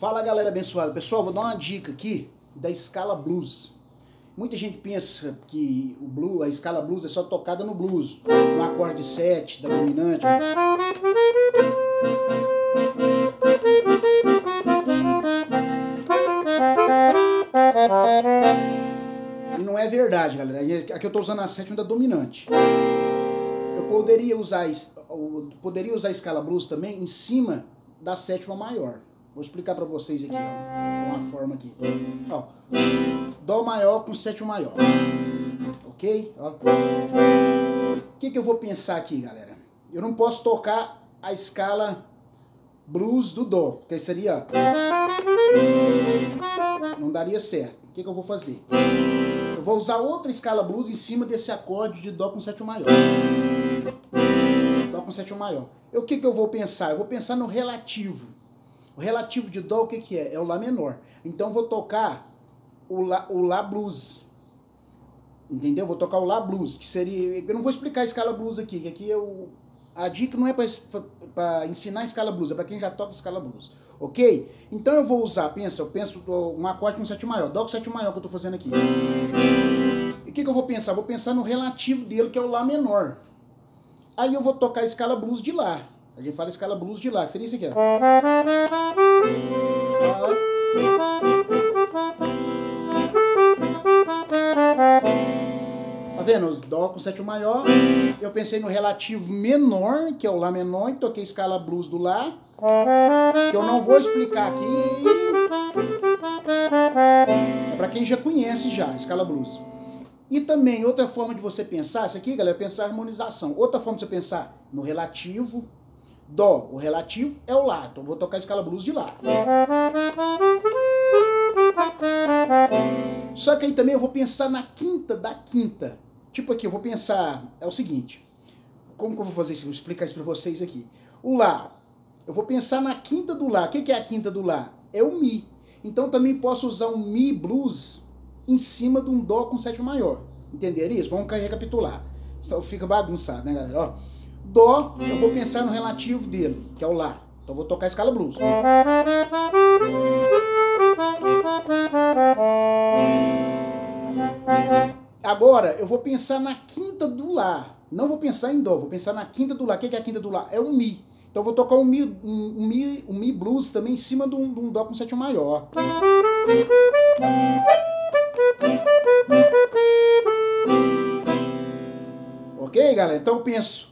Fala galera abençoada. Pessoal, vou dar uma dica aqui da escala blues. Muita gente pensa que o blues, a escala blues é só tocada no blues, no acorde 7 da dominante. E não é verdade, galera. Aqui eu estou usando a sétima da dominante. Eu poderia usar, poderia usar a escala blues também em cima da sétima maior. Vou explicar para vocês aqui, ó, uma forma aqui. Ó, Dó maior com sétima maior. Ok? O que, que eu vou pensar aqui, galera? Eu não posso tocar a escala blues do Dó, porque seria... Não daria certo. O que, que eu vou fazer? Eu vou usar outra escala blues em cima desse acorde de Dó com sétima maior. Dó com sétima maior. O que, que eu vou pensar? Eu vou pensar no relativo. O relativo de Dó, o que, que é? É o Lá menor. Então vou tocar o Lá, o Lá blues. Entendeu? Vou tocar o Lá blues, que seria. Eu não vou explicar a escala blues aqui, que aqui eu. A dica não é para ensinar a escala blues, é para quem já toca escala blues. Ok? Então eu vou usar, pensa, eu penso um acorde com sétima maior, Dó com sétima maior que eu estou fazendo aqui. E o que, que eu vou pensar? Vou pensar no relativo dele, que é o Lá menor. Aí eu vou tocar a escala blues de Lá. A gente fala escala blues de Lá. Seria isso aqui, ó. Tá vendo? Os Dó com sétima maior. Eu pensei no relativo menor, que é o Lá menor, e toquei escala blues do Lá. Que eu não vou explicar aqui. É pra quem já conhece já, escala blues. E também, outra forma de você pensar, isso aqui, galera, é pensar harmonização. Outra forma de você pensar no relativo, Dó, o relativo é o Lá. Então vou tocar a escala blues de Lá. Só que aí também eu vou pensar na quinta da quinta. Tipo aqui, eu vou pensar, é o seguinte. Como que eu vou fazer isso? Vou explicar isso para vocês aqui. O Lá, eu vou pensar na quinta do Lá. O que é a quinta do Lá? É o Mi. Então também posso usar um Mi blues em cima de um Dó com sétima maior. Entenderam isso? Vamos recapitular. Então fica bagunçado, né, galera? Ó. Dó, eu vou pensar no relativo dele, que é o Lá. Então vou tocar a escala blues. Agora, eu vou pensar na quinta do Lá. Não vou pensar em Dó, vou pensar na quinta do Lá. O que é a quinta do Lá? É o Mi. Então vou tocar um Mi, um, um Mi, um Mi blues também em cima de um, de um Dó com sétima maior. Ok, galera? Então eu penso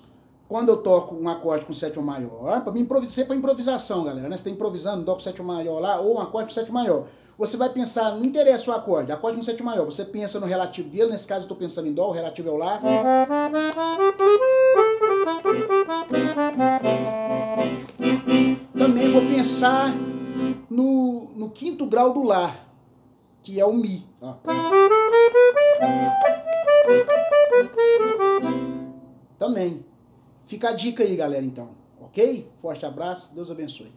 quando eu toco um acorde com sétima maior, para improvisar, para improvisação, galera, né? Você está improvisando, dó com sétima maior lá, ou um acorde com sétima maior. Você vai pensar, não interessa o acorde, acorde com sétima maior, você pensa no relativo dele, nesse caso eu estou pensando em dó, o relativo é o lá. Também vou pensar no, no quinto grau do lá, que é o mi. Ó. Também. Fica a dica aí, galera, então. Ok? Forte abraço, Deus abençoe.